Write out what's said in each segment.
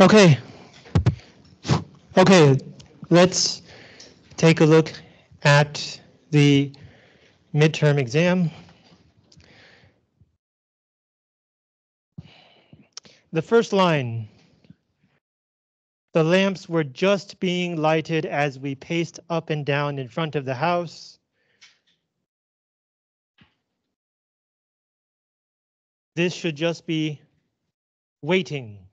Okay. Okay, let's take a look at the midterm exam. The first line. The lamps were just being lighted as we paced up and down in front of the house. This should just be waiting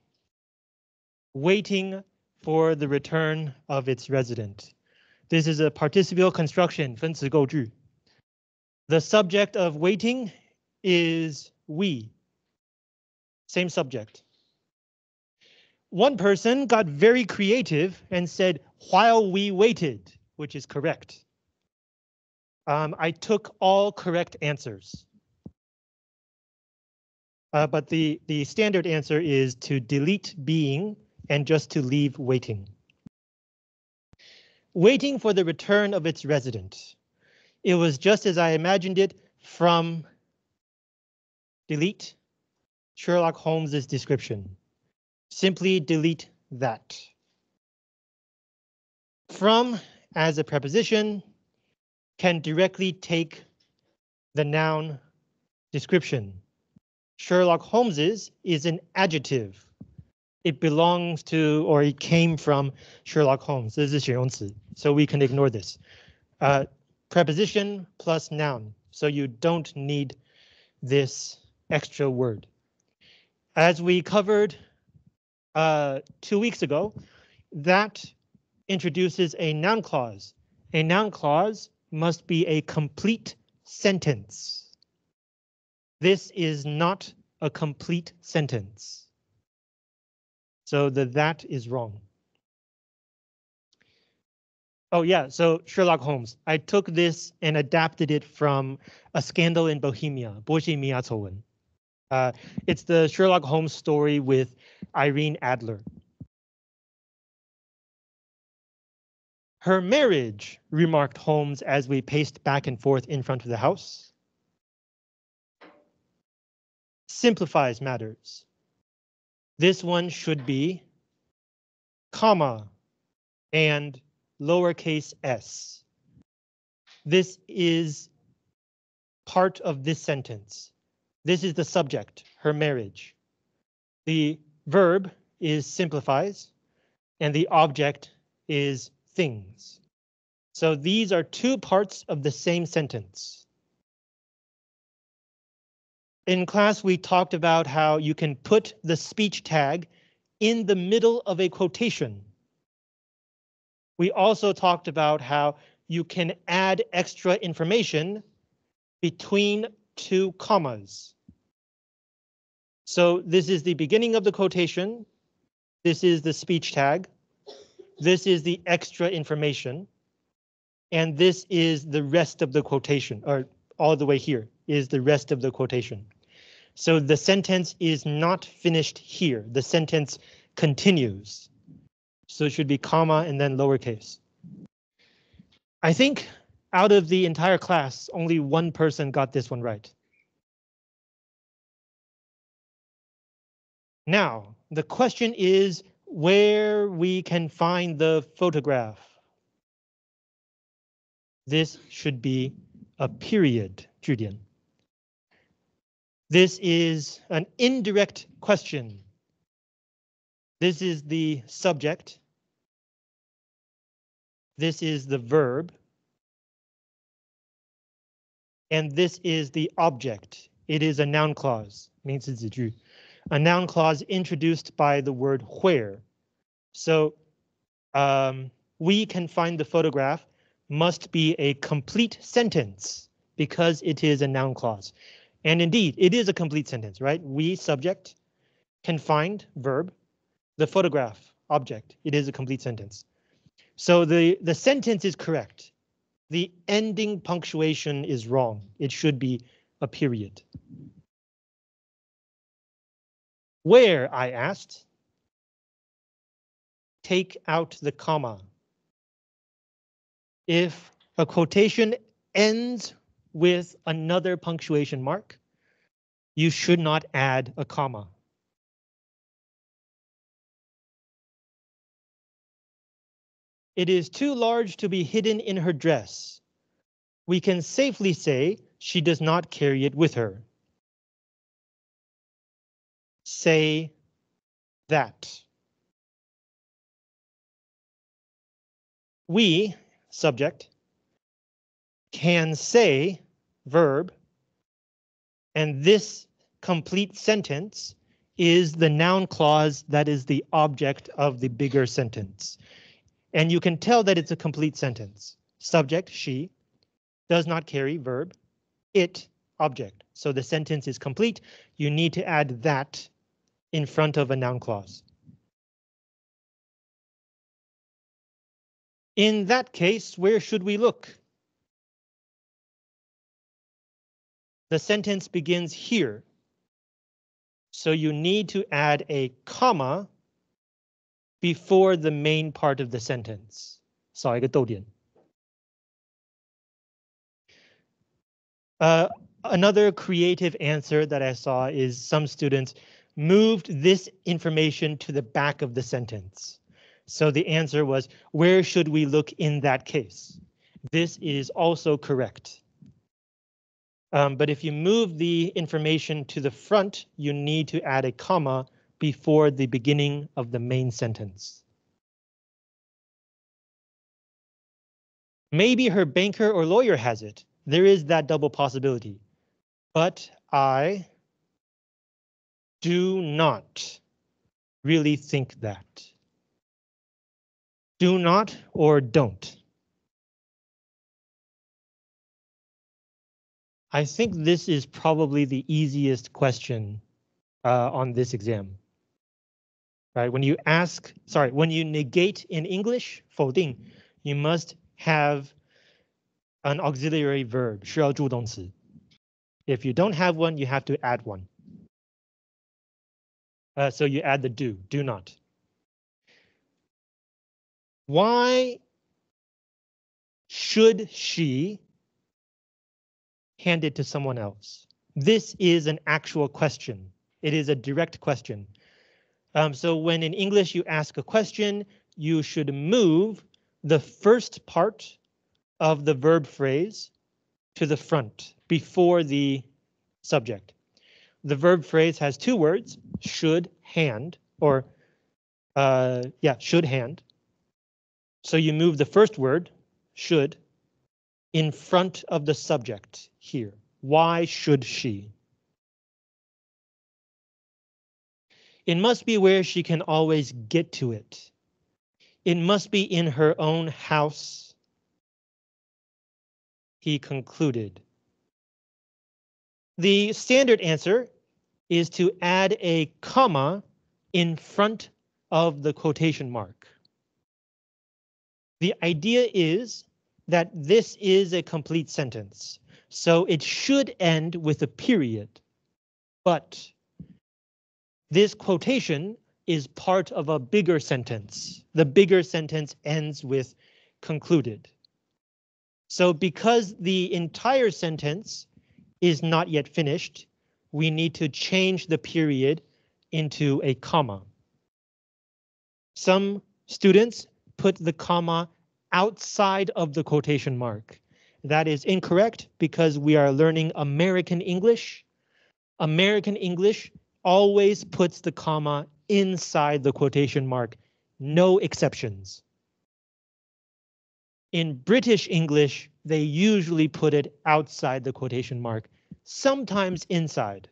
Waiting for the return of its resident. This is a participial construction, 分词构句. The subject of waiting is we. Same subject. One person got very creative and said, while we waited, which is correct. Um, I took all correct answers. Uh, but the, the standard answer is to delete being and just to leave waiting. Waiting for the return of its resident. It was just as I imagined it from delete Sherlock Holmes's description. Simply delete that. From as a preposition can directly take the noun description. Sherlock Holmes's is an adjective It belongs to or it came from Sherlock Holmes. This is 形容词, so we can ignore this. Uh, preposition plus noun, so you don't need this extra word. As we covered uh, two weeks ago, that introduces a noun clause. A noun clause must be a complete sentence. This is not a complete sentence. So the that is wrong. Oh yeah, so Sherlock Holmes. I took this and adapted it from A Scandal in Bohemia, Bohemia Zowen. Uh, it's the Sherlock Holmes story with Irene Adler. Her marriage, remarked Holmes as we paced back and forth in front of the house, simplifies matters. This one should be comma and lowercase s. This is part of this sentence. This is the subject, her marriage. The verb is simplifies and the object is things. So these are two parts of the same sentence. In class, we talked about how you can put the speech tag in the middle of a quotation. We also talked about how you can add extra information between two commas. So this is the beginning of the quotation. This is the speech tag. This is the extra information. And this is the rest of the quotation, or all the way here is the rest of the quotation. So the sentence is not finished here. The sentence continues. So it should be comma and then lowercase. I think out of the entire class, only one person got this one right. Now, the question is where we can find the photograph. This should be a period, 句点. This is an indirect question. This is the subject. This is the verb. And this is the object. It is a noun clause, means a noun clause introduced by the word where. So um, we can find the photograph must be a complete sentence because it is a noun clause. And indeed, it is a complete sentence, right? We subject can find verb, the photograph object. It is a complete sentence. So the, the sentence is correct. The ending punctuation is wrong. It should be a period. Where, I asked. Take out the comma. If a quotation ends with another punctuation mark, you should not add a comma. It is too large to be hidden in her dress. We can safely say she does not carry it with her. Say that. We, subject, can say verb, and this complete sentence is the noun clause that is the object of the bigger sentence. And you can tell that it's a complete sentence. Subject, she, does not carry verb, it, object. So the sentence is complete. You need to add that in front of a noun clause. In that case, where should we look? The sentence begins here. So you need to add a comma before the main part of the sentence. 少一个逗点. Uh, another creative answer that I saw is some students moved this information to the back of the sentence. So the answer was, where should we look in that case? This is also correct. Um, but if you move the information to the front, you need to add a comma before the beginning of the main sentence. Maybe her banker or lawyer has it. There is that double possibility. But I do not really think that do not or don't? I think this is probably the easiest question uh, on this exam. Right, when you ask, sorry, when you negate in English, 否定, you must have an auxiliary verb, 需要助动词. If you don't have one, you have to add one. Uh, so you add the do, do not. Why should she hand it to someone else? This is an actual question. It is a direct question. Um, so when in English you ask a question, you should move the first part of the verb phrase to the front before the subject. The verb phrase has two words, should hand, or uh, yeah, should hand. So you move the first word, should, in front of the subject here. Why should she? It must be where she can always get to it. It must be in her own house. He concluded. The standard answer is to add a comma in front of the quotation mark. The idea is that this is a complete sentence, so it should end with a period. But this quotation is part of a bigger sentence. The bigger sentence ends with concluded. So because the entire sentence is not yet finished, we need to change the period into a comma. Some students put the comma outside of the quotation mark. That is incorrect because we are learning American English. American English always puts the comma inside the quotation mark, no exceptions. In British English, they usually put it outside the quotation mark, sometimes inside.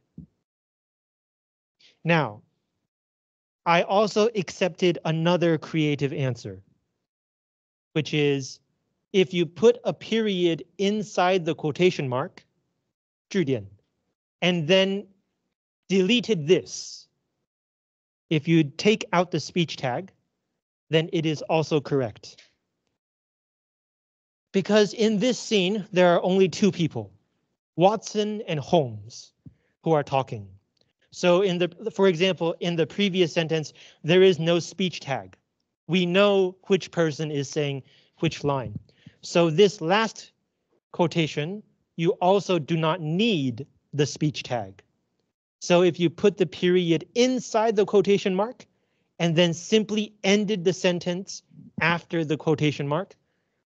Now, I also accepted another creative answer, which is if you put a period inside the quotation mark, 句点, and then deleted this. If you take out the speech tag, then it is also correct. Because in this scene, there are only two people, Watson and Holmes, who are talking. So in the, for example, in the previous sentence, there is no speech tag. We know which person is saying which line. So this last quotation, you also do not need the speech tag. So if you put the period inside the quotation mark, and then simply ended the sentence after the quotation mark,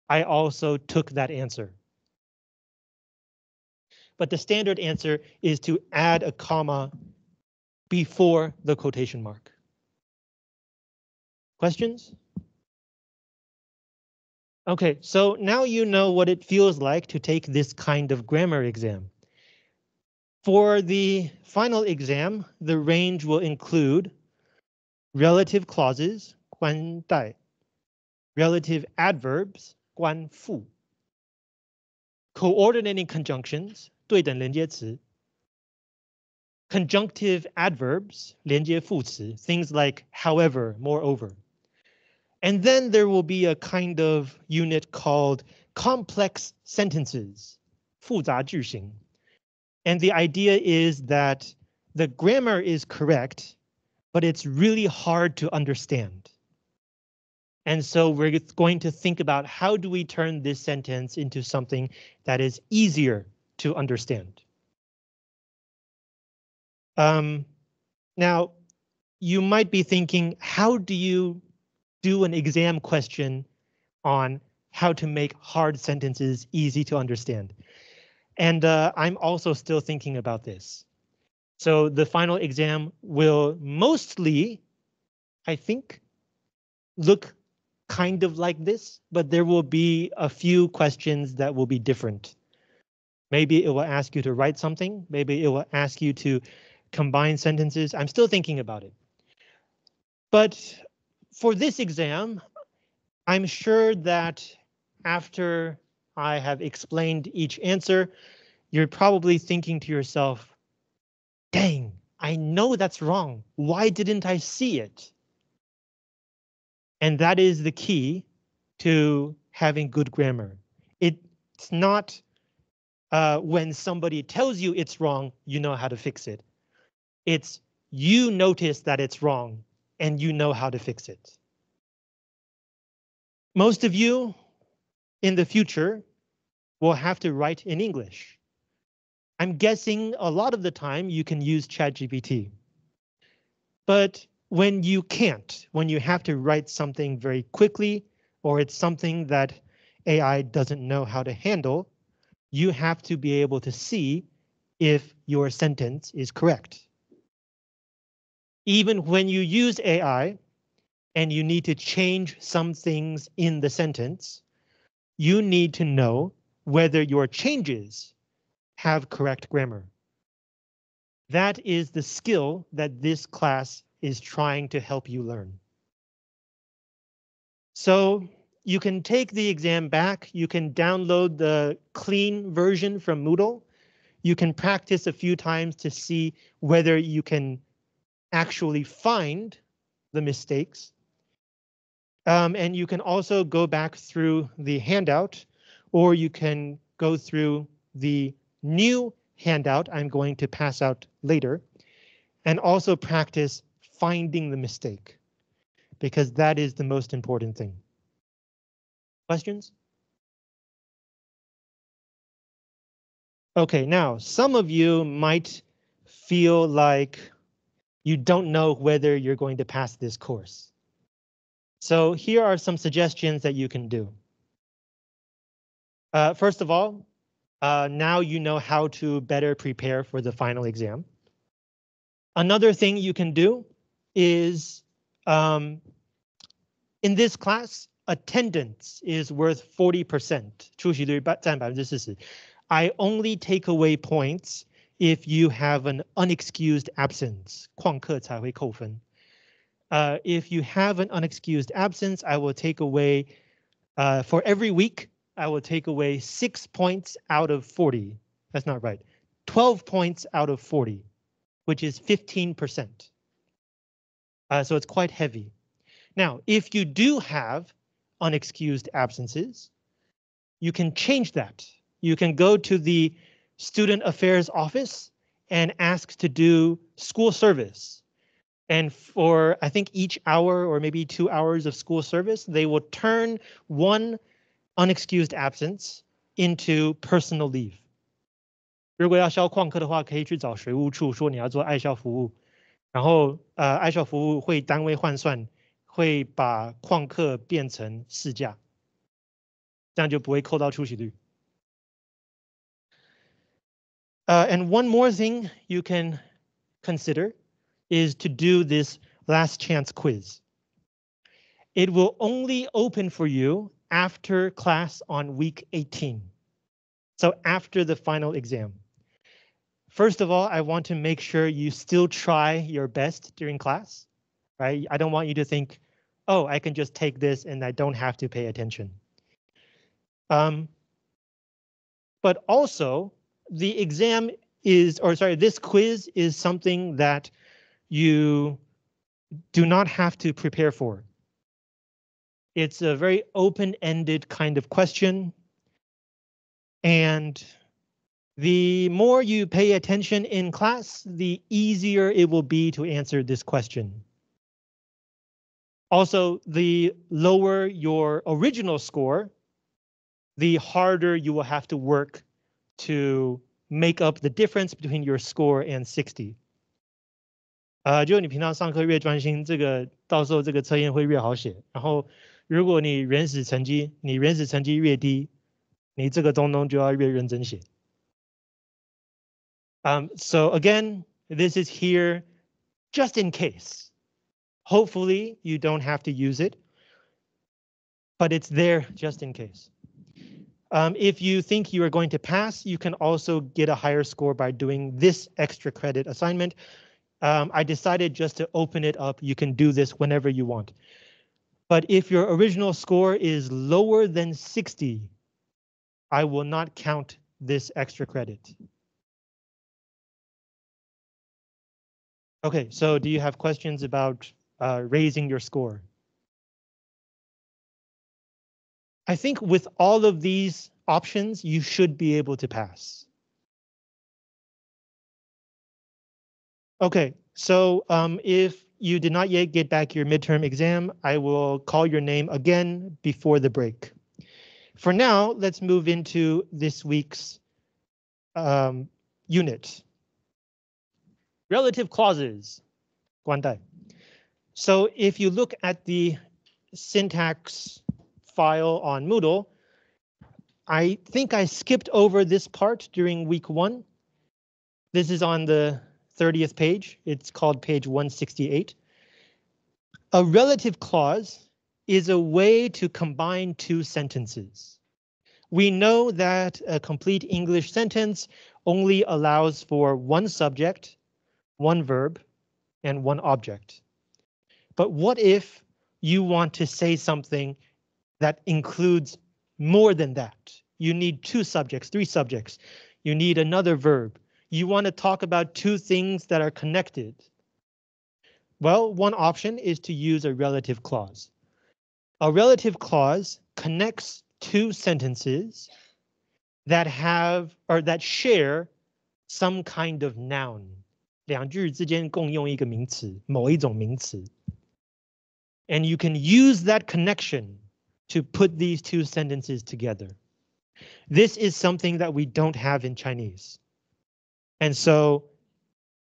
I also took that answer. But the standard answer is to add a comma before the quotation mark. Questions? Okay, so now you know what it feels like to take this kind of grammar exam. For the final exam, the range will include relative clauses, 关代, relative adverbs, 关副, coordinating conjunctions, 对等连接词, conjunctive adverbs, 连接副词, things like however, moreover. And then there will be a kind of unit called complex sentences, 复杂句型. And the idea is that the grammar is correct, but it's really hard to understand. And so we're going to think about how do we turn this sentence into something that is easier to understand. Um, now, you might be thinking, how do you do an exam question on how to make hard sentences easy to understand? And uh, I'm also still thinking about this. So the final exam will mostly, I think, look kind of like this, but there will be a few questions that will be different. Maybe it will ask you to write something. Maybe it will ask you to combine sentences. I'm still thinking about it. But for this exam, I'm sure that after I have explained each answer, you're probably thinking to yourself, dang, I know that's wrong. Why didn't I see it? And that is the key to having good grammar. It's not uh, when somebody tells you it's wrong, you know how to fix it. It's you notice that it's wrong and you know how to fix it. Most of you in the future will have to write in English. I'm guessing a lot of the time you can use ChatGPT. But when you can't, when you have to write something very quickly, or it's something that AI doesn't know how to handle, you have to be able to see if your sentence is correct. Even when you use AI and you need to change some things in the sentence, you need to know whether your changes have correct grammar. That is the skill that this class is trying to help you learn. So you can take the exam back. You can download the clean version from Moodle. You can practice a few times to see whether you can actually find the mistakes. Um, and you can also go back through the handout, or you can go through the new handout I'm going to pass out later, and also practice finding the mistake, because that is the most important thing. Questions? Okay, now some of you might feel like you don't know whether you're going to pass this course. So here are some suggestions that you can do. Uh, first of all, uh, now you know how to better prepare for the final exam. Another thing you can do is um, in this class, attendance is worth 40%. I only take away points if you have an unexcused absence. 旷课才会扣分. Uh, if you have an unexcused absence, I will take away uh, for every week. I will take away six points out of 40. That's not right. 12 points out of 40, which is 15%. Uh, so it's quite heavy. Now, if you do have unexcused absences, you can change that. You can go to the student affairs office and ask to do school service. And for, I think, each hour or maybe two hours of school service, they will turn one unexcused absence into personal leave. 如果要消旷课的话，可以去找税务处说你要做爱校服务， 然后呃，爱校服务会单位换算，会把旷课变成试驾，这样就不会扣到出席率。 Uh, and one more thing you can consider is to do this last chance quiz. It will only open for you after class on week 18. So after the final exam. First of all, I want to make sure you still try your best during class, right? I don't want you to think, oh, I can just take this and I don't have to pay attention. Um, but also, the exam is, or sorry, this quiz is something that you do not have to prepare for. It's a very open-ended kind of question. And the more you pay attention in class, the easier it will be to answer this question. Also, the lower your original score, the harder you will have to work to make up the difference between your score and 60. 呃，就你平常上课越专心，这个到时候这个测验会越好写。然后，如果你原始成绩，你原始成绩越低，你这个东东就要越认真写。Um, so again, this is here just in case. Hopefully you don't have to use it, but it's there just in case. Um, if you think you are going to pass, you can also get a higher score by doing this extra credit assignment. Um, I decided just to open it up. You can do this whenever you want. But if your original score is lower than 60, I will not count this extra credit. Okay, so do you have questions about uh, raising your score? I think with all of these options, you should be able to pass. Okay, so um, if you did not yet get back your midterm exam, I will call your name again before the break. For now, let's move into this week's um, unit. Relative clauses, 关代. So if you look at the syntax file on Moodle, I think I skipped over this part during week one. This is on the 30th page. It's called page 168. A relative clause is a way to combine two sentences. We know that a complete English sentence only allows for one subject, one verb, and one object. But what if you want to say something that includes more than that. You need two subjects, three subjects. You need another verb. You want to talk about two things that are connected. Well, one option is to use a relative clause. A relative clause connects two sentences that have or that share some kind of noun. 两句之间共用一个名词，某一种名词。And you can use that connection to put these two sentences together. This is something that we don't have in Chinese. And so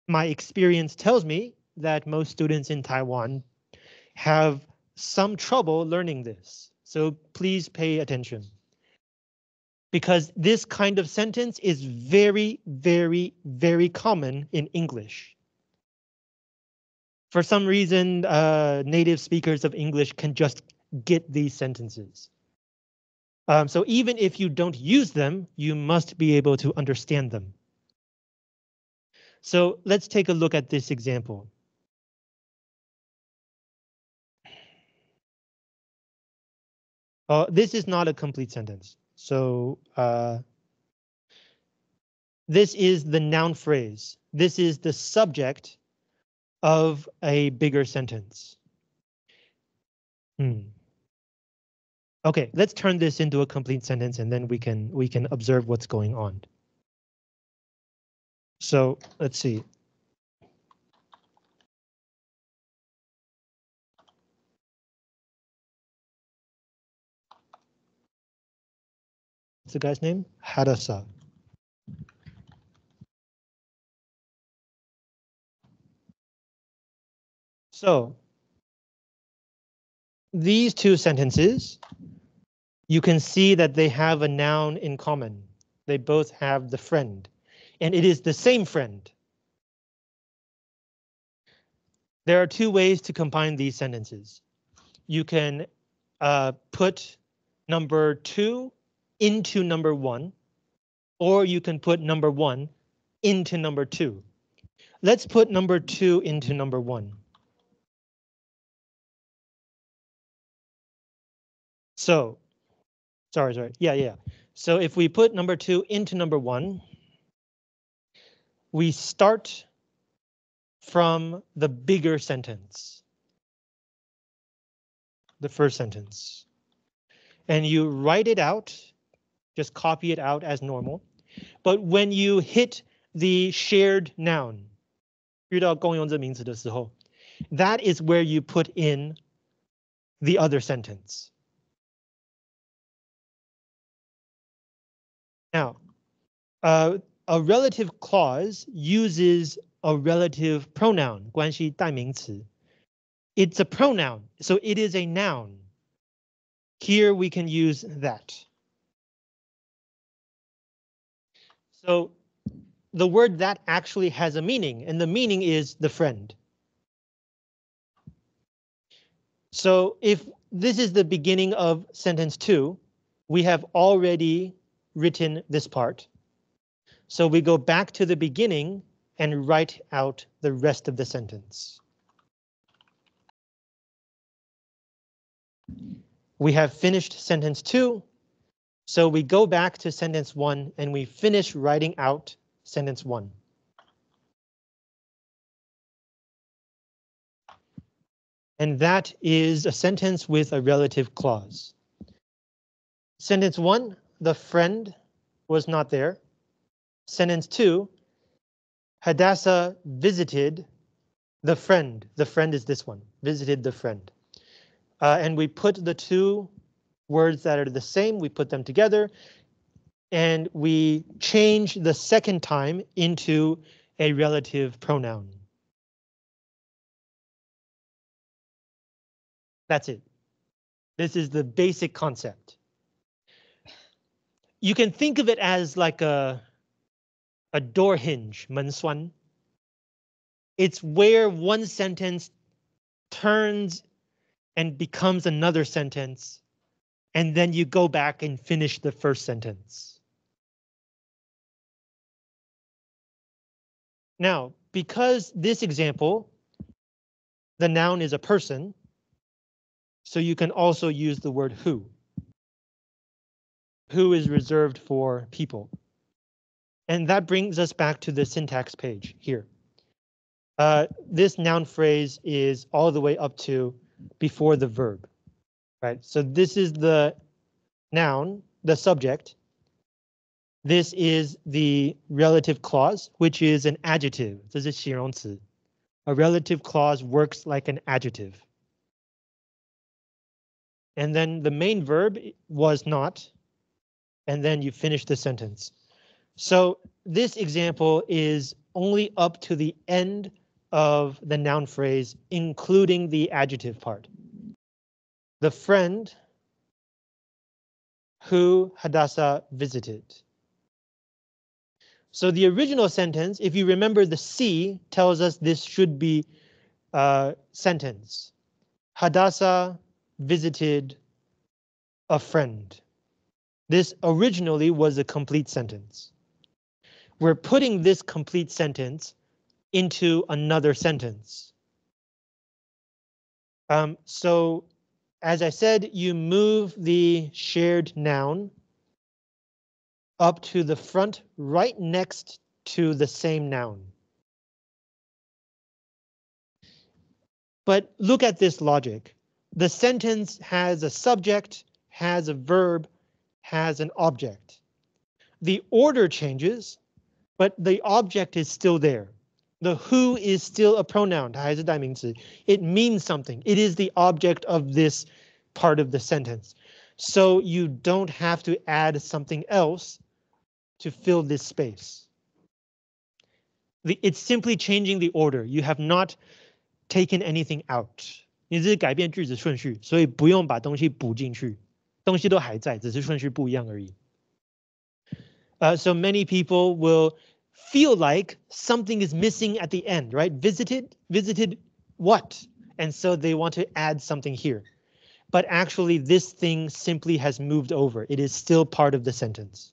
my experience tells me that most students in Taiwan have some trouble learning this. So please pay attention. Because this kind of sentence is very, very, very common in English. For some reason, uh, native speakers of English can just get these sentences. Um, so even if you don't use them, you must be able to understand them. So let's take a look at this example. Uh, this is not a complete sentence. So uh, this is the noun phrase. This is the subject of a bigger sentence. Hmm. Okay, let's turn this into a complete sentence and then we can we can observe what's going on. So let's see. What's the guy's name? Hadassah. So these two sentences, you can see that they have a noun in common. They both have the friend, and it is the same friend. There are two ways to combine these sentences. You can uh, put number two into number one, or you can put number one into number two. Let's put number two into number one. So, sorry, sorry. Yeah, yeah. So if we put number two into number one, we start from the bigger sentence. The first sentence. And you write it out, just copy it out as normal. But when you hit the shared noun, 遇到共用这名词的时候, that is where you put in the other sentence. Now, uh, a relative clause uses a relative pronoun, 关系代名词. It's a pronoun, so it is a noun. Here we can use that. So the word that actually has a meaning, and the meaning is the friend. So if this is the beginning of sentence two, we have already written this part. So we go back to the beginning and write out the rest of the sentence. We have finished sentence two. So we go back to sentence one and we finish writing out sentence one. And that is a sentence with a relative clause. Sentence one, the friend was not there. Sentence two, Hadassah visited the friend. The friend is this one, visited the friend. Uh, and we put the two words that are the same, we put them together, and we change the second time into a relative pronoun. That's it. This is the basic concept you can think of it as like a a door hinge, 门栓. It's where one sentence turns and becomes another sentence, and then you go back and finish the first sentence. Now, because this example, the noun is a person, so you can also use the word who who is reserved for people. And that brings us back to the syntax page here. Uh, this noun phrase is all the way up to before the verb, right? So this is the noun, the subject. This is the relative clause, which is an adjective. This is 形容词. A relative clause works like an adjective. And then the main verb was not, and then you finish the sentence. So this example is only up to the end of the noun phrase, including the adjective part. The friend who Hadassah visited. So the original sentence, if you remember the C tells us this should be a sentence. Hadassah visited a friend. This originally was a complete sentence. We're putting this complete sentence into another sentence. Um, so, as I said, you move the shared noun up to the front right next to the same noun. But look at this logic. The sentence has a subject, has a verb, has an object. The order changes, but the object is still there. The who is still a pronoun, It means something. It is the object of this part of the sentence. So you don't have to add something else to fill this space. The, it's simply changing the order. You have not taken anything out，你只是改变句子顺序，所以不用把东西补进去， 东西都还在，只是顺序不一样而已。Uh, so many people will feel like something is missing at the end, right? Visited, visited what? And so they want to add something here. But actually, this thing simply has moved over. It is still part of the sentence.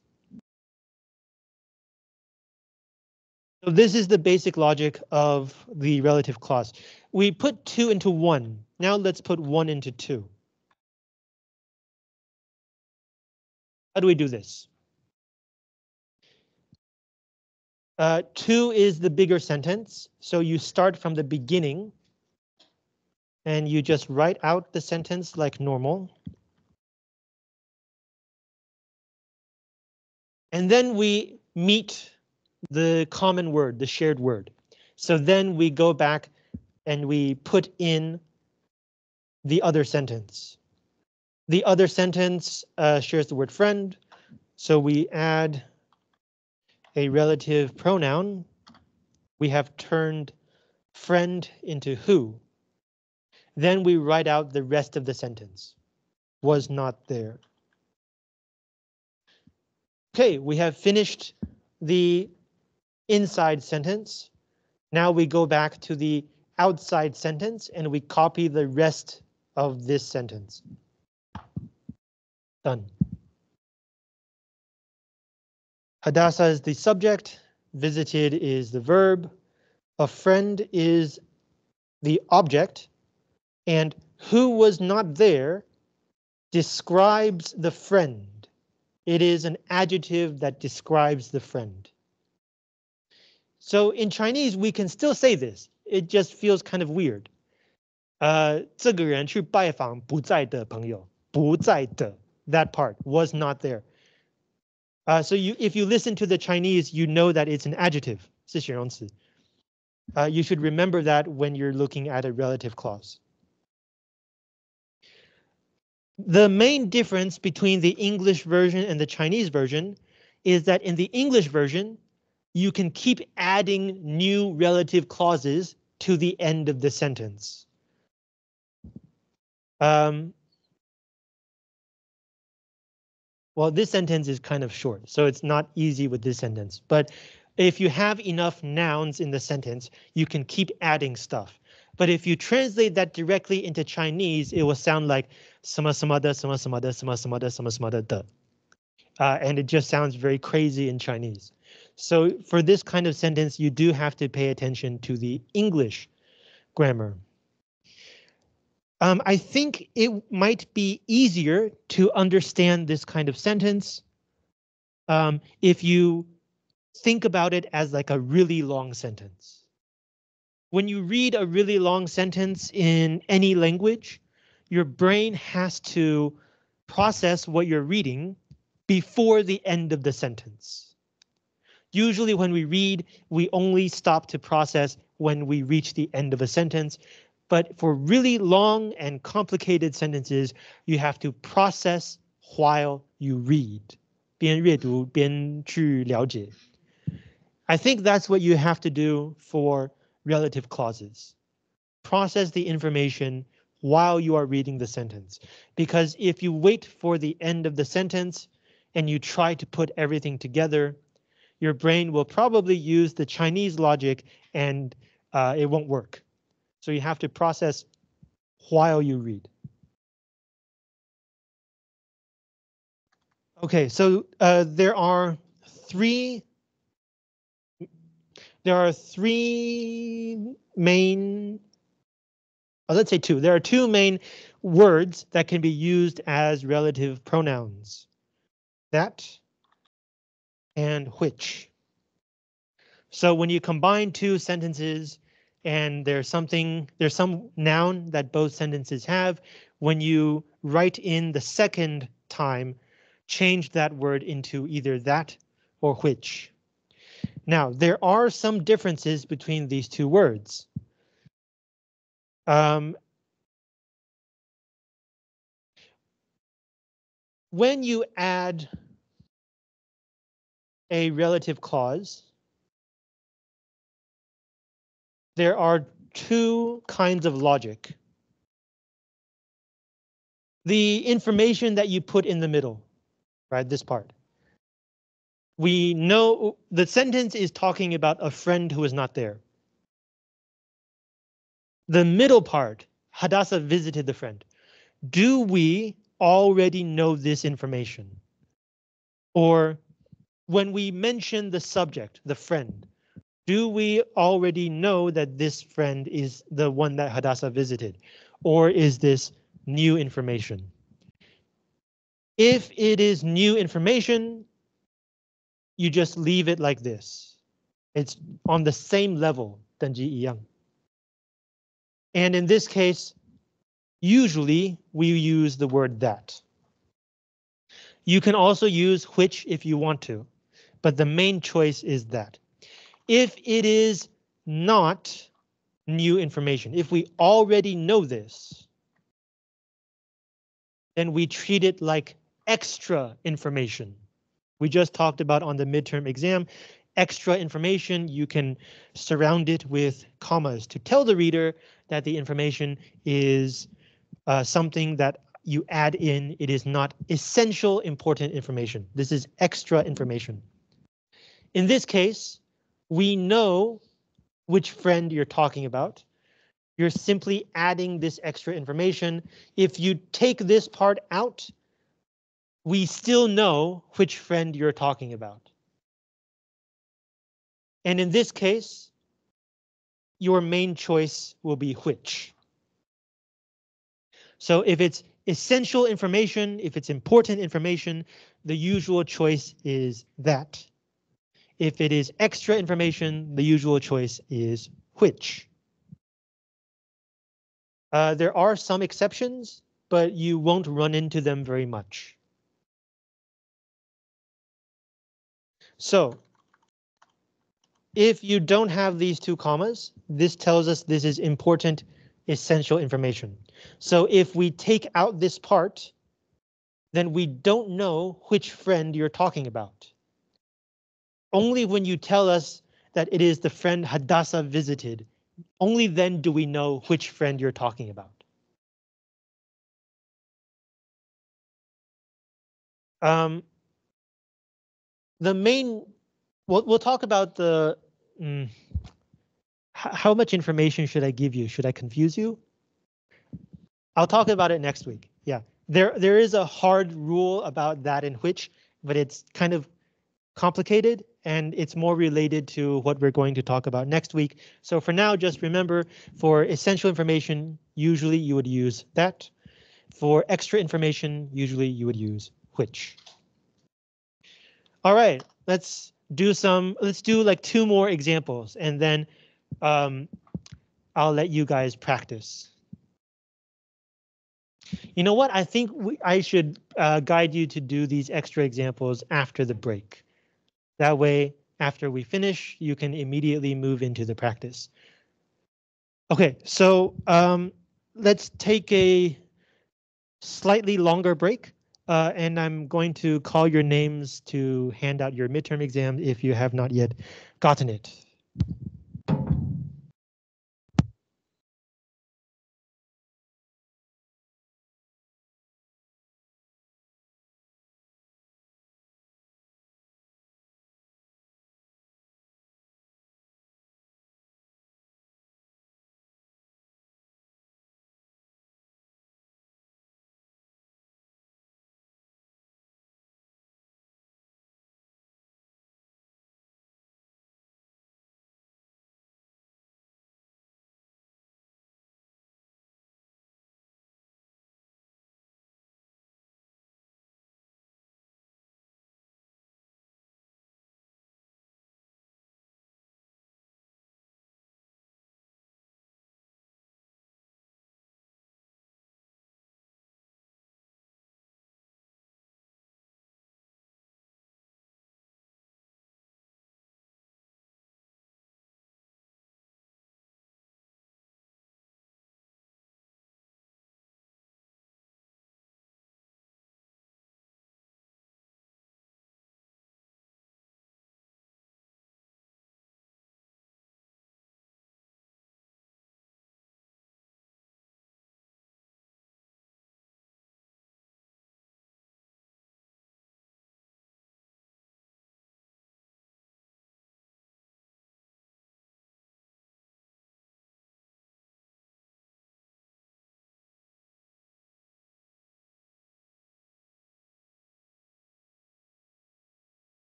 So this is the basic logic of the relative clause. We put two into one. Now let's put one into two. How do we do this? Uh, two is the bigger sentence, so you start from the beginning and you just write out the sentence like normal. And then we meet the common word, the shared word. So then we go back and we put in the other sentence. The other sentence uh, shares the word friend, so we add a relative pronoun. We have turned friend into who. Then we write out the rest of the sentence. Was not there. Okay, we have finished the inside sentence. Now we go back to the outside sentence and we copy the rest of this sentence. Done. Hadassah is the subject, visited is the verb, a friend is the object, and who was not there describes the friend. It is an adjective that describes the friend. So in Chinese, we can still say this. It just feels kind of weird. Uh, 这个人去拜访不在的朋友，不在的 that part was not there. Uh, so you, if you listen to the Chinese, you know that it's an adjective, 是形容词. Uh, you should remember that when you're looking at a relative clause. The main difference between the English version and the Chinese version is that in the English version, you can keep adding new relative clauses to the end of the sentence. Um, well, this sentence is kind of short, so it's not easy with this sentence. But if you have enough nouns in the sentence, you can keep adding stuff. But if you translate that directly into Chinese, it will sound like sama sama sama sama sama sama sama sama da. Uh, and it just sounds very crazy in Chinese. So for this kind of sentence, you do have to pay attention to the English grammar. Um, I think it might be easier to understand this kind of sentence um, if you think about it as like a really long sentence. When you read a really long sentence in any language, your brain has to process what you're reading before the end of the sentence. Usually when we read, we only stop to process when we reach the end of a sentence. But for really long and complicated sentences, you have to process while you read. 边阅读边去了解. I think that's what you have to do for relative clauses. Process the information while you are reading the sentence. Because if you wait for the end of the sentence and you try to put everything together, your brain will probably use the Chinese logic and uh, it won't work. So you have to process while you read. Okay, so uh, there are three. There are three main. Oh, let's say two. There are two main words that can be used as relative pronouns. That and which. So when you combine two sentences and there's something, there's some noun that both sentences have, when you write in the second time, change that word into either that or which. Now, there are some differences between these two words. Um, when you add a relative clause. There are two kinds of logic. The information that you put in the middle, right, this part. We know the sentence is talking about a friend who is not there. The middle part, Hadassah visited the friend. Do we already know this information? Or when we mention the subject, the friend, do we already know that this friend is the one that Hadassah visited? Or is this new information? If it is new information, you just leave it like this. It's on the same level than Ji Yang. And in this case, usually we use the word that. You can also use which if you want to, but the main choice is that. If it is not new information, if we already know this, then we treat it like extra information. We just talked about on the midterm exam, extra information, you can surround it with commas to tell the reader that the information is uh, something that you add in. It is not essential important information. This is extra information. In this case, we know which friend you're talking about. You're simply adding this extra information. If you take this part out, we still know which friend you're talking about. And in this case, your main choice will be which. So if it's essential information, if it's important information, the usual choice is that. If it is extra information, the usual choice is which. Uh, there are some exceptions, but you won't run into them very much. So if you don't have these two commas, this tells us this is important essential information. So if we take out this part, then we don't know which friend you're talking about. Only when you tell us that it is the friend Hadassah visited, only then do we know which friend you're talking about. Um, the main, we'll, we'll talk about the, mm, how much information should I give you? Should I confuse you? I'll talk about it next week. Yeah, there there is a hard rule about that in which, but it's kind of complicated and it's more related to what we're going to talk about next week. So for now, just remember for essential information, usually you would use that. For extra information, usually you would use which. All right, let's do some, let's do like two more examples and then um, I'll let you guys practice. You know what? I think we, I should uh, guide you to do these extra examples after the break. That way, after we finish, you can immediately move into the practice. OK, so um, let's take a slightly longer break. Uh, and I'm going to call your names to hand out your midterm exam if you have not yet gotten it.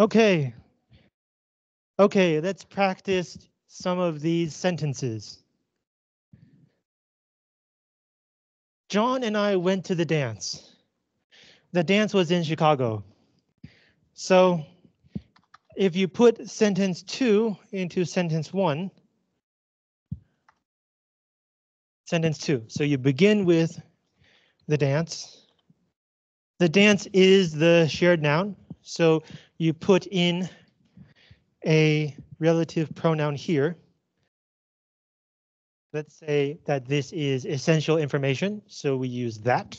Okay. Okay, let's practice some of these sentences. John and I went to the dance. The dance was in Chicago. So if you put sentence two into sentence one, sentence two. So you begin with the dance. The dance is the shared noun. So you put in a relative pronoun here. Let's say that this is essential information, so we use that.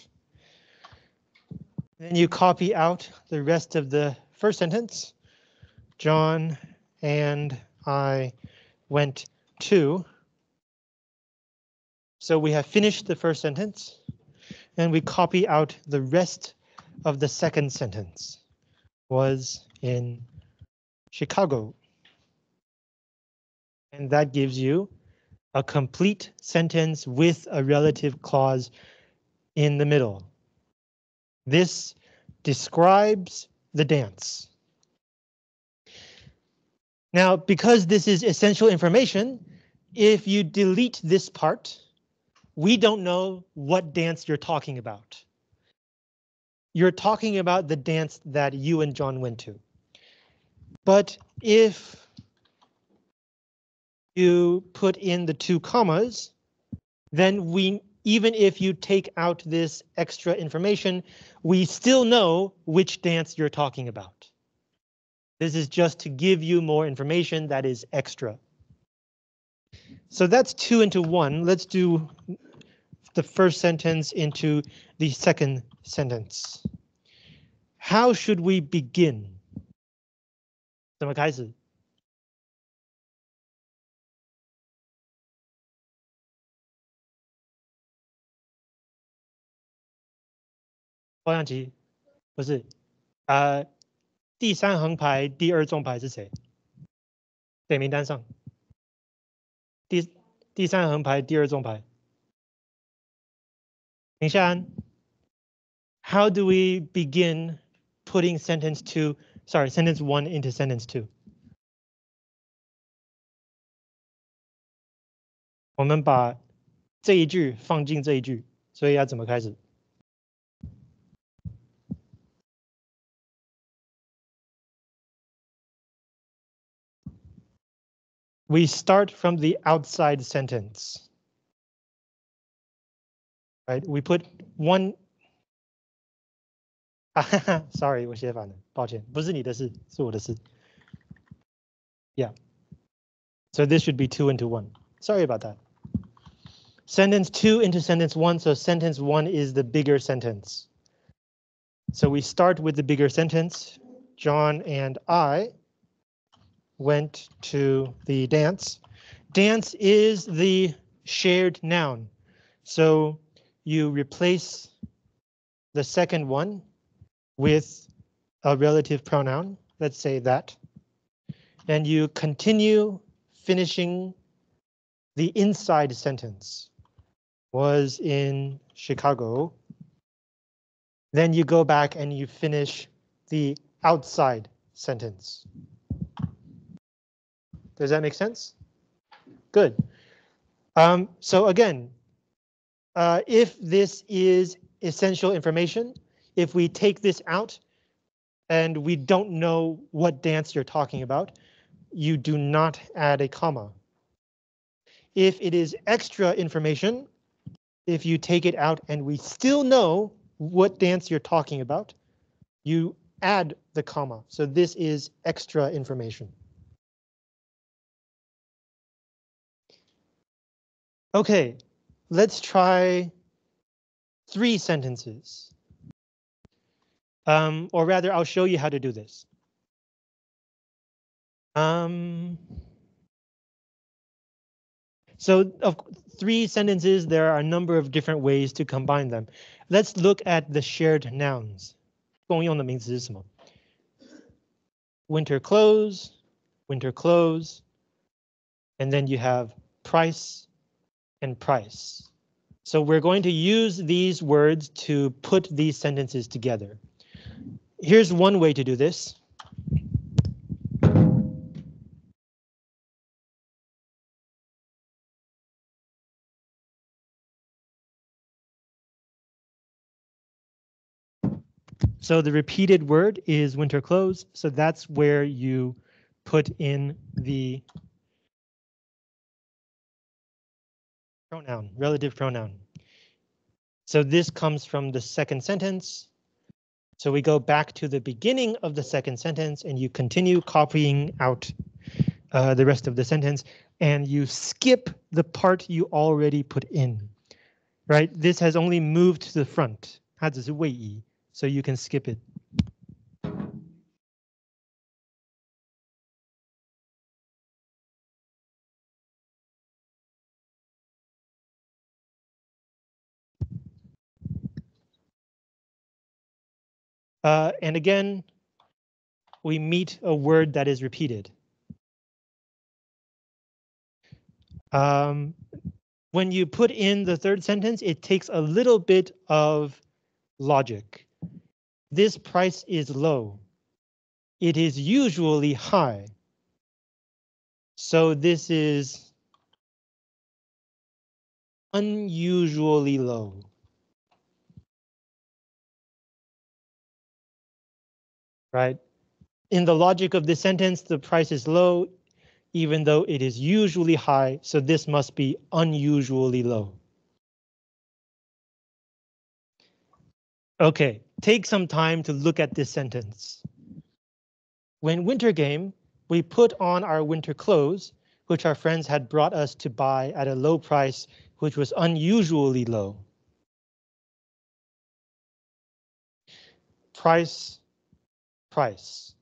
Then you copy out the rest of the first sentence. John and I went to. So we have finished the first sentence and we copy out the rest of the second sentence was in Chicago. And that gives you a complete sentence with a relative clause in the middle. This describes the dance. Now, because this is essential information, if you delete this part, we don't know what dance you're talking about. You're talking about the dance that you and John went to. But if you put in the two commas, then we even if you take out this extra information, we still know which dance you're talking about. This is just to give you more information that is extra. So that's two into one. Let's do the first sentence into the second sentence. How should we begin? 怎么开始？方向棋不是，呃，第三横排第二纵排是谁？对，名单上，第第三横排第二纵排，林夏安，How do we begin putting sentence to sorry, sentence one into sentence two? 我们把这一句放进这一句，所以要怎么开始？we start from the outside sentence. Right, we put one. Sorry, 我写反了，抱歉，不是你的事，是我的事。Yeah. So this should be two into one. Sorry about that. Sentence two into sentence one, so sentence one is the bigger sentence. So we start with the bigger sentence. John and I went to the dance. Dance is the shared noun. So you replace the second one with a relative pronoun. Let's say that. And you continue finishing the inside sentence was in Chicago. Then you go back and you finish the outside sentence. Does that make sense? Good. Um, so again, uh, if this is essential information, if we take this out and we don't know what dance you're talking about, you do not add a comma. If it is extra information, if you take it out and we still know what dance you're talking about, you add the comma. So this is extra information. Okay, let's try three sentences. Um, or rather, I'll show you how to do this. Um, so of three sentences, there are a number of different ways to combine them. Let's look at the shared nouns. 共用的名词是什么? Winter clothes, winter clothes, and then you have price, and price. So we're going to use these words to put these sentences together. here's one way to do this. So the repeated word is winter clothes. So that's where you put in the pronoun, relative pronoun. So this comes from the second sentence. So we go back to the beginning of the second sentence and you continue copying out uh, the rest of the sentence and you skip the part you already put in. Right? This has only moved to the front. 它只是位移, so you can skip it. Uh, and again, we meet a word that is repeated. Um, when you put in the third sentence, it takes a little bit of logic. This price is low. It is usually high. So this is unusually low. Right? In the logic of this sentence, the price is low, even though it is usually high, so this must be unusually low. Okay, take some time to look at this sentence. When winter came, we put on our winter clothes, which our friends had brought us to buy at a low price, which was unusually low. Price price.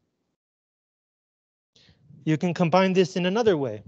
You can combine this in another way.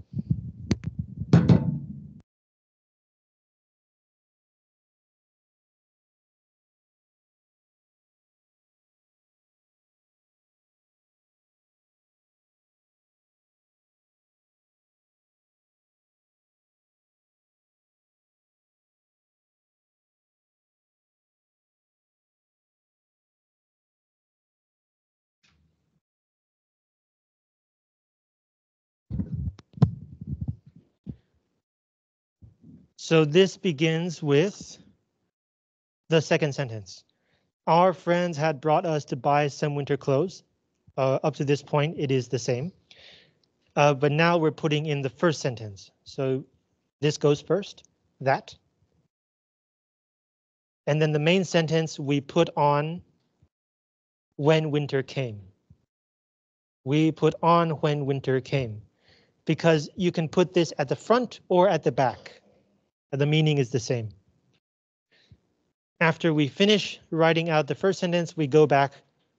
So this begins with the second sentence. Our friends had brought us to buy some winter clothes. Uh, up to this point, it is the same. Uh, but now we're putting in the first sentence. So this goes first, that. And then the main sentence we put on when winter came. We put on when winter came because you can put this at the front or at the back the meaning is the same. After we finish writing out the first sentence, we go back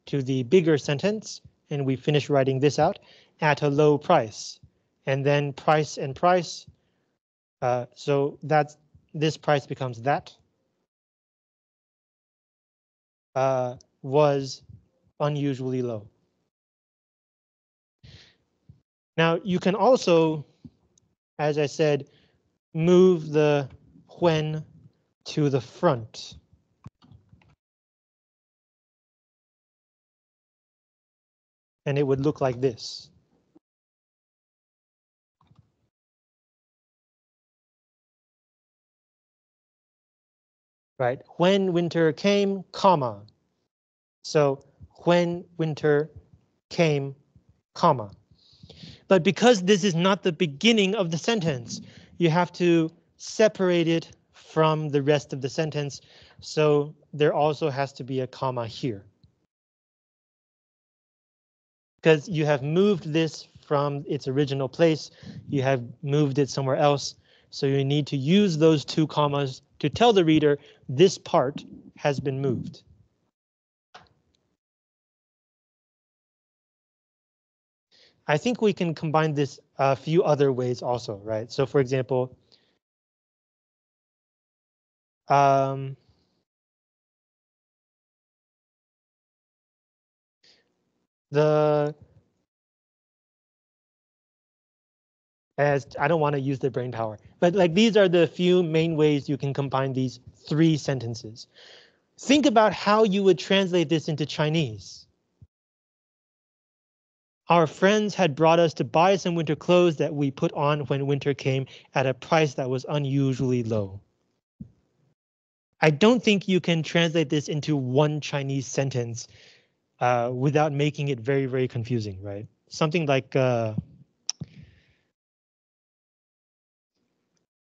to the bigger sentence and we finish writing this out at a low price and then price and price. Uh, so that's this price becomes that. Uh, was unusually low. Now you can also, as I said, move the when to the front. And it would look like this. Right, when winter came, comma. So when winter came, comma. But because this is not the beginning of the sentence, you have to separate it from the rest of the sentence. So there also has to be a comma here. Because you have moved this from its original place, you have moved it somewhere else. So you need to use those two commas to tell the reader this part has been moved. I think we can combine this a few other ways also, right? So for example, um, the as I don't want to use the brain power, but like these are the few main ways you can combine these three sentences. Think about how you would translate this into Chinese. Our friends had brought us to buy some winter clothes that we put on when winter came at a price that was unusually low. I don't think you can translate this into one Chinese sentence uh, without making it very, very confusing, right? Something like uh,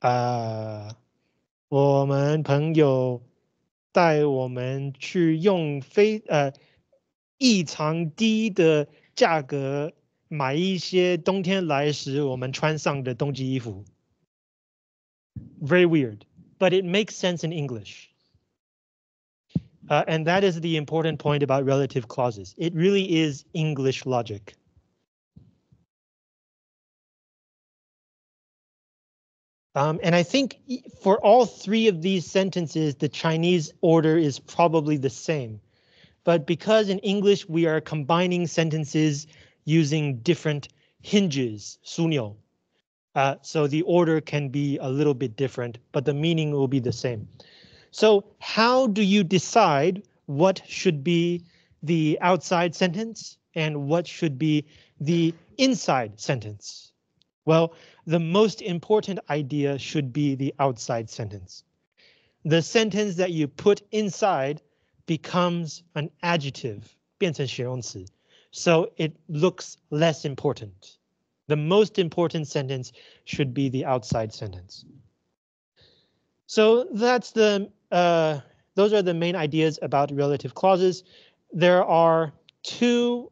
uh, 我们朋友带我们去用非呃异常低的 价格买一些冬天来时我们穿上的冬季衣服。Very weird, but it makes sense in English. Uh, and that is the important point about relative clauses. It really is English logic. Um, and I think for all three of these sentences, the Chinese order is probably the same. But because in English we are combining sentences using different hinges, uh, so the order can be a little bit different, but the meaning will be the same. So how do you decide what should be the outside sentence and what should be the inside sentence? Well, the most important idea should be the outside sentence. The sentence that you put inside becomes an adjective, 变成形容词, so it looks less important. The most important sentence should be the outside sentence. So that's the uh, those are the main ideas about relative clauses. There are two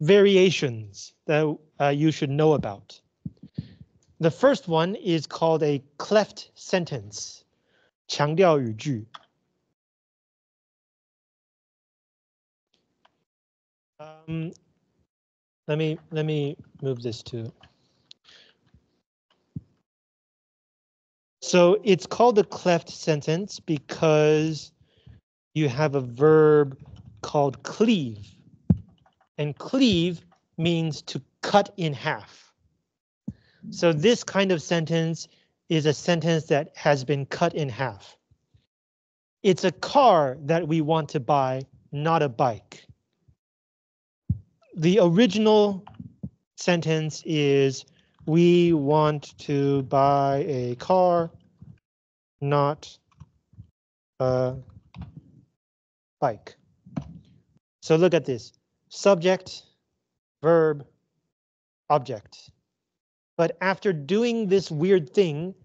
variations that uh, you should know about. The first one is called a cleft sentence, 强调语句. Um, let me let me move this to So it's called a cleft sentence because you have a verb called cleave. And cleave means to cut in half. So this kind of sentence is a sentence that has been cut in half. It's a car that we want to buy, not a bike. The original sentence is we want to buy a car, not a bike. So look at this, subject, verb, object. But after doing this weird thing,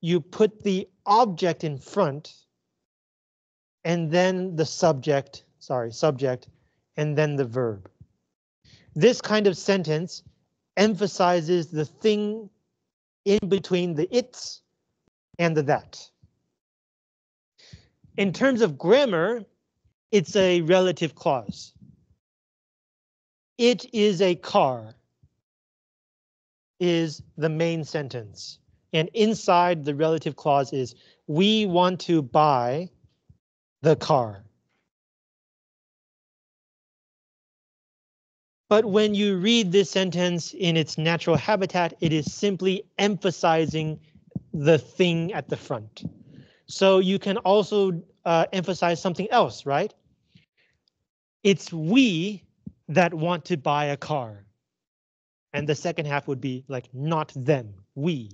you put the object in front and then the subject, sorry, subject, and then the verb. This kind of sentence emphasizes the thing in between the it's and the that. In terms of grammar, it's a relative clause. It is a car is the main sentence. And inside the relative clause is we want to buy the car. But when you read this sentence in its natural habitat, it is simply emphasizing the thing at the front. So you can also uh, emphasize something else, right? It's we that want to buy a car. And the second half would be like not them, we.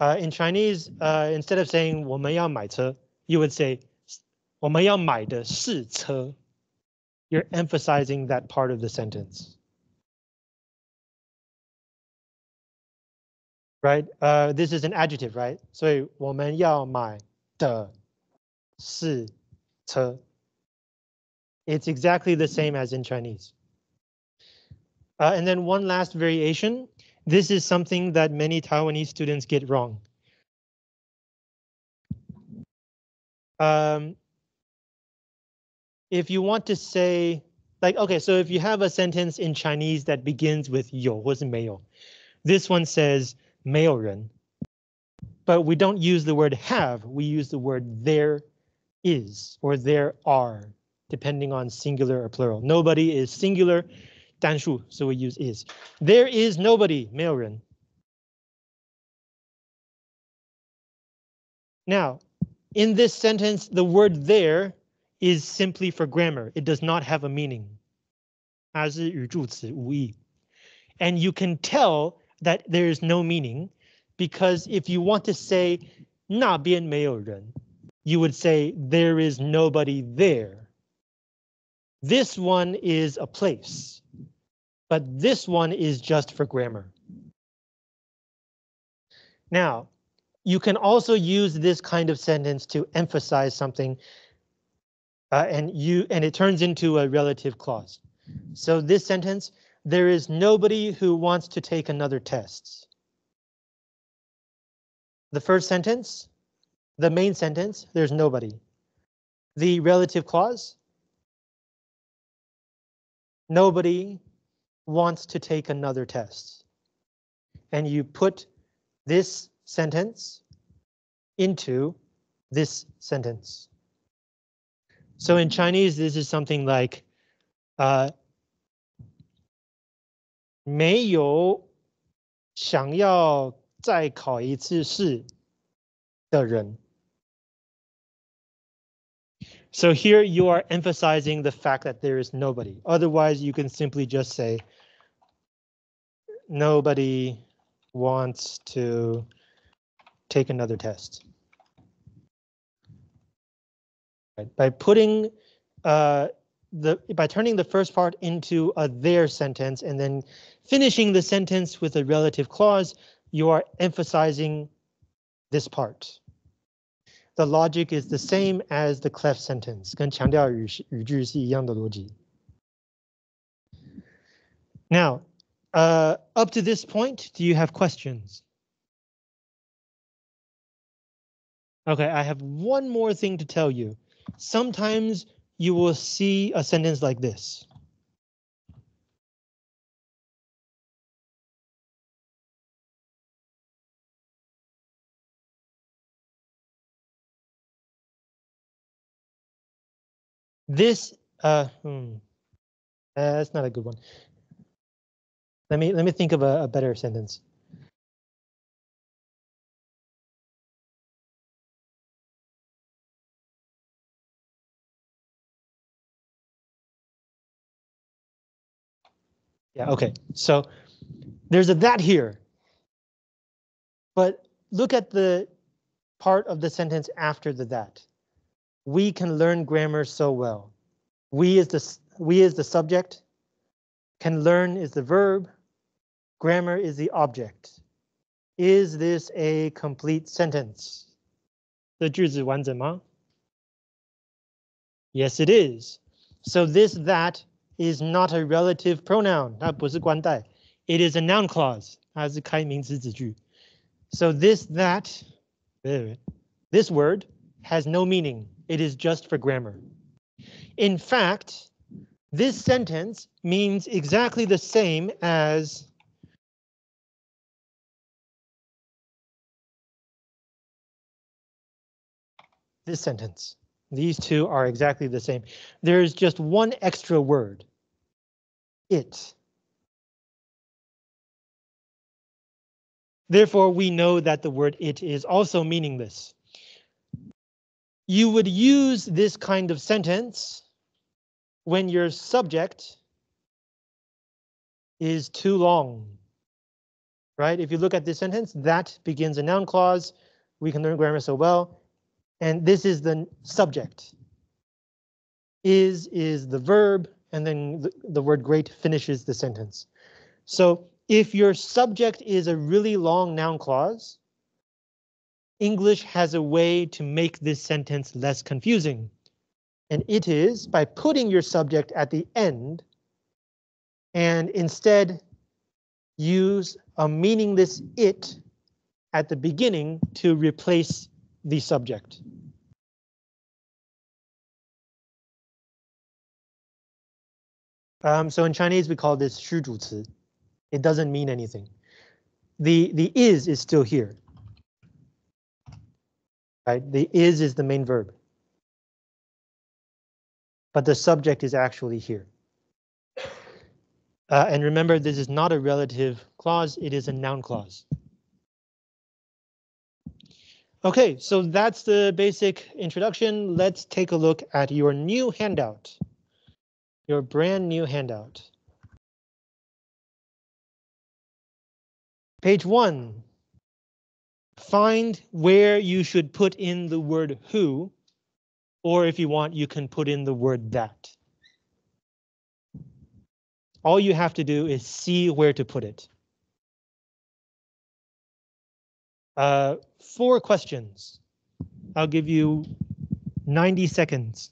Uh, in Chinese, uh, instead of saying 我们要买车, you would say 我们要买的是车. You're emphasizing that part of the sentence. Right? Uh, this is an adjective, right? 所以我们要买的是车. It's exactly the same as in Chinese. Uh, and then one last variation. This is something that many Taiwanese students get wrong. um, if you want to say like okay so if you have a sentence in chinese that begins with yo who is mayo this one says male. but we don't use the word have we use the word there is or there are depending on singular or plural nobody is singular danshu so we use is there is nobody male. now in this sentence, the word there is simply for grammar. It does not have a meaning. 它是语助词无意. And you can tell that there's no meaning because if you want to say 那边没有人, you would say there is nobody there. This one is a place, but this one is just for grammar. Now, you can also use this kind of sentence to emphasize something uh, and you and it turns into a relative clause. So this sentence, there is nobody who wants to take another test. The first sentence, the main sentence, there's nobody. The relative clause, nobody wants to take another test. And you put this sentence into this sentence. So in Chinese, this is something like, uh, 没有想要再考一次试的人. So here you are emphasizing the fact that there is nobody. Otherwise, you can simply just say nobody wants to take another test. Right. By putting uh, the by turning the first part into a there sentence and then finishing the sentence with a relative clause, you are emphasizing this part. The logic is the same as the cleft sentence. 跟强调语语句是一样的逻辑. Now, uh, up to this point, do you have questions? Okay, I have one more thing to tell you. Sometimes you will see a sentence like this. This, uh, hmm, uh, that's not a good one. Let me let me think of a, a better sentence. Yeah, okay, so there's a that here. But look at the part of the sentence after the that we can learn grammar so well. We is the we is the subject. Can learn is the verb. Grammar is the object. Is this a complete sentence? 的句子完整吗? Yes, it is. So this that is not a relative pronoun. 它不是关代, it is a noun clause. 它是开名词子句. So this, that, this word has no meaning. It is just for grammar. In fact, this sentence means exactly the same as this sentence. These two are exactly the same. There's just one extra word. It. Therefore, we know that the word it is also meaningless you would use this kind of sentence when your subject is too long. Right? If you look at this sentence, that begins a noun clause. We can learn grammar so well. And this is the subject. Is is the verb, and then the, the word great finishes the sentence. So if your subject is a really long noun clause, English has a way to make this sentence less confusing. And it is by putting your subject at the end and instead use a meaningless it at the beginning to replace the subject. Um, so in Chinese, we call this 虚主词. It doesn't mean anything. The, the is is still here. Right? The is is the main verb. But the subject is actually here. Uh, and remember, this is not a relative clause, it is a noun clause. Okay, so that's the basic introduction. Let's take a look at your new handout. Your brand new handout. Page one. Find where you should put in the word who, or if you want, you can put in the word that. All you have to do is see where to put it. Uh, four questions. I'll give you 90 seconds.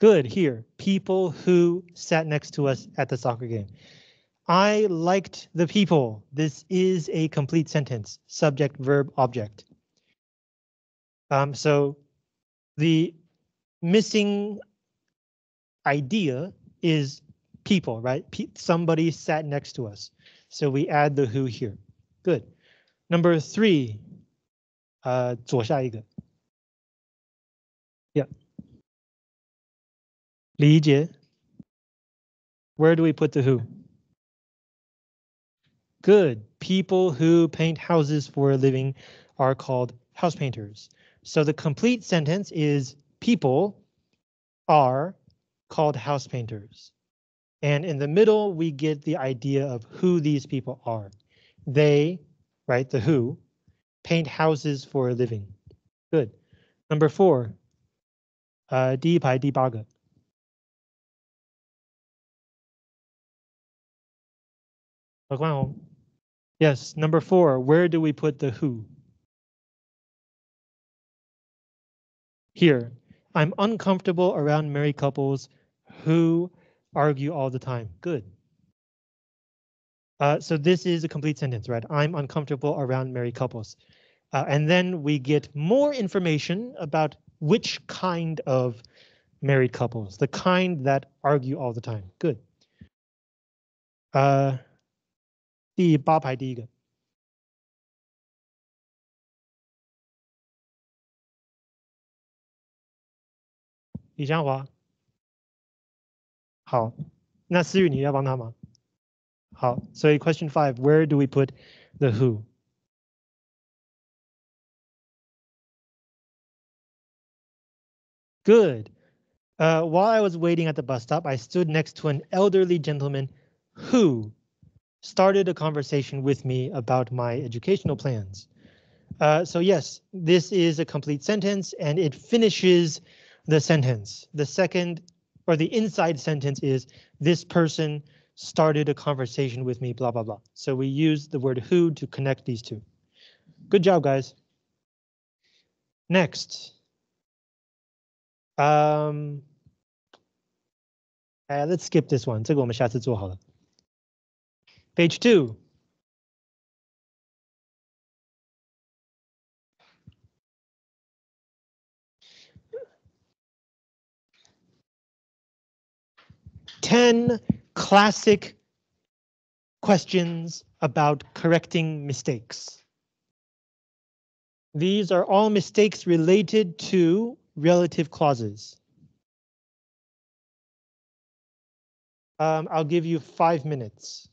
Good here. People who sat next to us at the soccer game. I liked the people. This is a complete sentence. Subject, verb, object. Um, so the missing idea is people, right? Pe somebody sat next to us. So we add the who here. Good. Number three. Uh, 左下一个. Li Where do we put the who? Good. People who paint houses for a living are called house painters. So the complete sentence is people are called house painters. And in the middle, we get the idea of who these people are. They, right, the who, paint houses for a living. Good. Number four, uh, 第一排第八个. Yes, number four, where do we put the who? Here, I'm uncomfortable around married couples who argue all the time. Good. Uh, so this is a complete sentence, right? I'm uncomfortable around married couples. Uh, and then we get more information about which kind of married couples, the kind that argue all the time. Good. Uh, 第八排第一个。李香华，好，那思雨你要帮他吗？好，所以 question five, where do we put the who? Good. Uh, while I was waiting at the bus stop, I stood next to an elderly gentleman who started a conversation with me about my educational plans. Uh, so yes, this is a complete sentence and it finishes the sentence. The second or the inside sentence is this person started a conversation with me, blah, blah, blah. So we use the word who to connect these two. Good job, guys. Next. Um, uh, let's skip this one. 这个我们下次做好了。 Page two. Ten classic questions about correcting mistakes. These are all mistakes related to relative clauses. Um, I'll give you five minutes.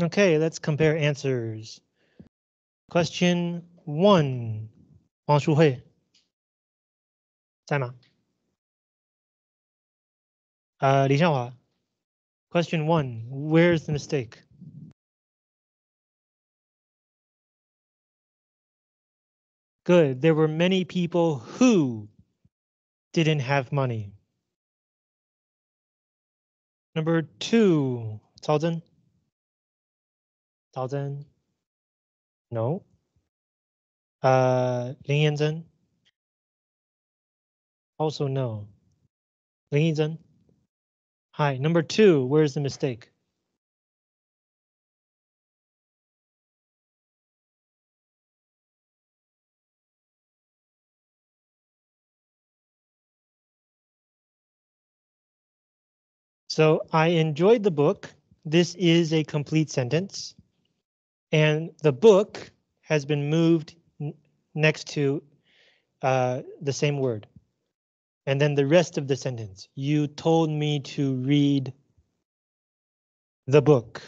Okay, let's compare answers. Question one, 黄淑慧在吗？呃，李尚华。Question one, where's the mistake? Good, there were many people who didn't have money. Number two, 曹真. 曹真. No. Uh, Lin Yanzhen. Also no. Lin Yizhen. Hi, number two, where's the mistake? So I enjoyed the book. This is a complete sentence. And the book has been moved next to uh, the same word. And then the rest of the sentence. You told me to read the book.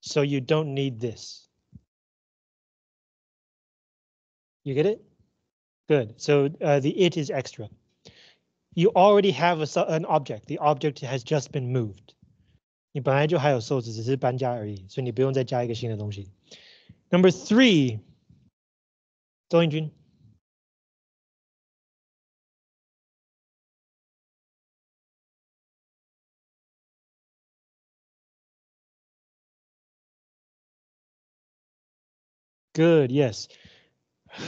So you don't need this. You get it? Good. So uh, the it is extra you already have a, an object. The object has just been moved. 你本来就还有受词，只是搬家而已，所以你不用再加一个新的东西。Number three，周英军。Good, yes.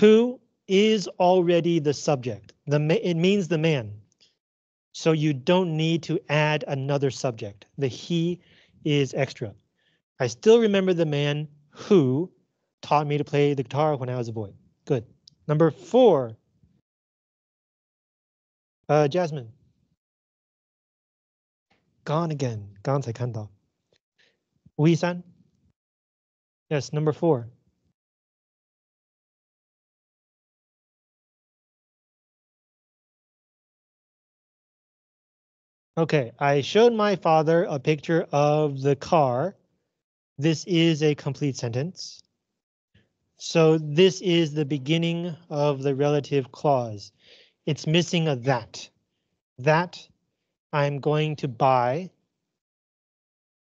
Who is already the subject? The it means the man. So you don't need to add another subject. The he is extra. I still remember the man who taught me to play the guitar when I was a boy. Good. Number four. Uh, Jasmine. Gone again. 刚才看到. San. Yes, number four. Okay, I showed my father a picture of the car. This is a complete sentence. So this is the beginning of the relative clause. It's missing a that. That I'm going to buy.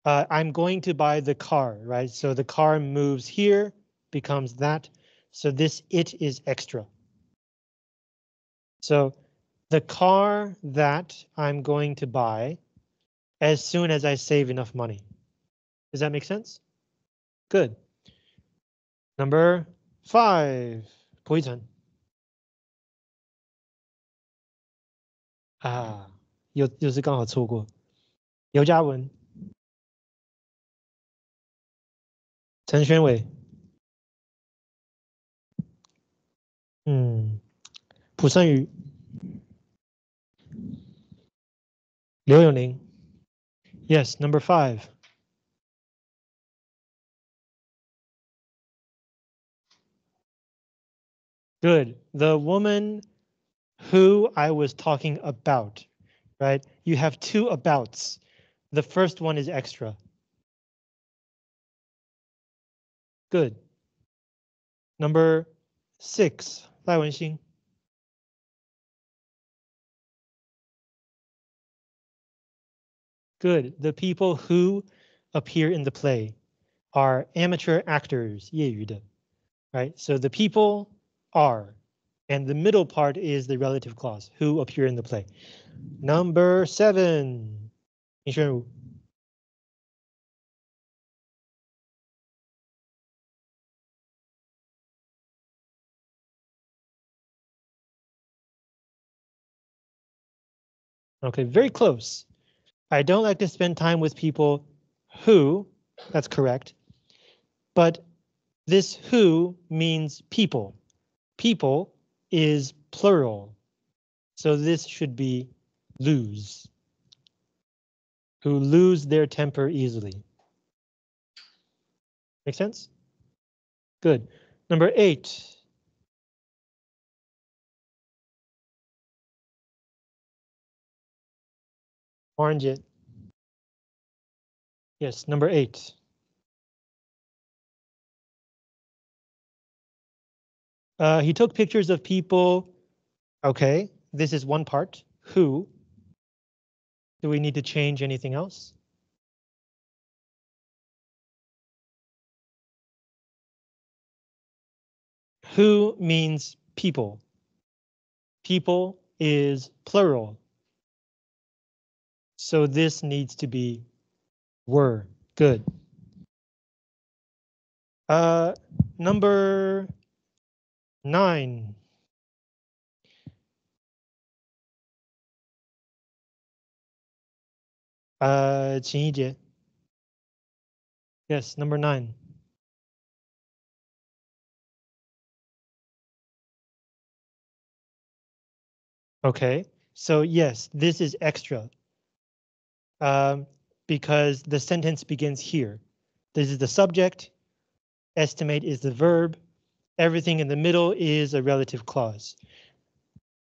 Uh, I'm going to buy the car, right? So the car moves here, becomes that. So this it is extra. So the car that I'm going to buy as soon as I save enough money. Does that make sense? Good. Number five, poison. Ah, 又又是刚好错过。尤嘉文、陈宣伟，嗯，蒲胜宇。 Liu Yongning. Yes, number five. Good. The woman who I was talking about, right? You have two abouts. The first one is extra. Good. Number six, Lai Wenxing. Good. The people who appear in the play are amateur actors, 业余的, right? So the people are, and the middle part is the relative clause, who appear in the play. Number seven, 林宣如. Okay, very close. I don't like to spend time with people who, that's correct, but this who means people. People is plural, so this should be lose. Who lose their temper easily. Make sense? Good. Number eight. Orange it. Yes, number eight. Uh, he took pictures of people. Okay, this is one part. Who? Do we need to change anything else? Who means people. People is plural. So this needs to be were. Good. Uh, number nine. Uh, 秦一杰. Yes, number nine. Okay, so yes, this is extra. Um, because the sentence begins here. This is the subject, estimate is the verb, everything in the middle is a relative clause.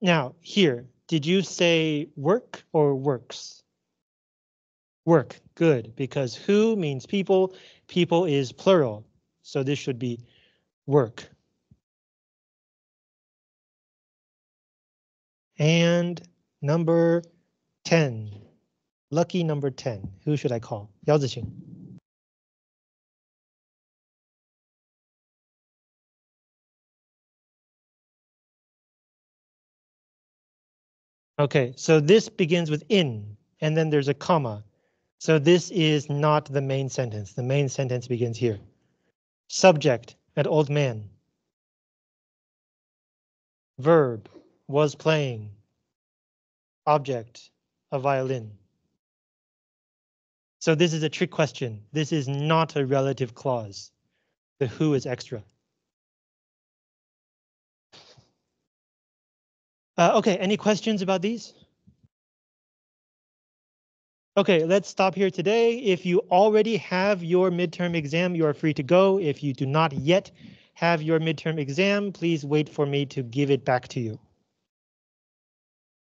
Now, here, did you say work or works? Work, good, because who means people, people is plural, so this should be work. And number 10, lucky number 10, who should I call? Yao Ziqing. Okay, so this begins with in, and then there's a comma. So this is not the main sentence. The main sentence begins here. Subject, an old man. Verb, was playing. Object, a violin. So this is a trick question. This is not a relative clause. The who is extra. Uh, okay, any questions about these? Okay, let's stop here today. If you already have your midterm exam, you are free to go. If you do not yet have your midterm exam, please wait for me to give it back to you.